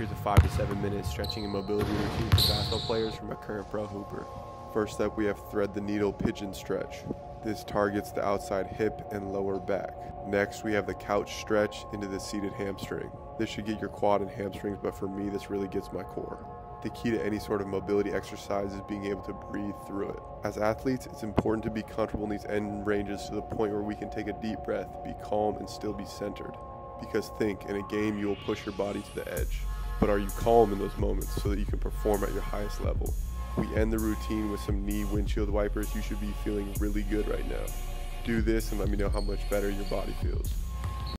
Here's a five to seven minute stretching and mobility routine for basketball players from a current pro hooper. First up, we have thread the needle pigeon stretch. This targets the outside hip and lower back. Next, we have the couch stretch into the seated hamstring. This should get your quad and hamstrings, but for me, this really gets my core. The key to any sort of mobility exercise is being able to breathe through it. As athletes, it's important to be comfortable in these end ranges to the point where we can take a deep breath, be calm, and still be centered. Because think, in a game, you will push your body to the edge. But are you calm in those moments so that you can perform at your highest level? We end the routine with some knee windshield wipers. You should be feeling really good right now. Do this and let me know how much better your body feels.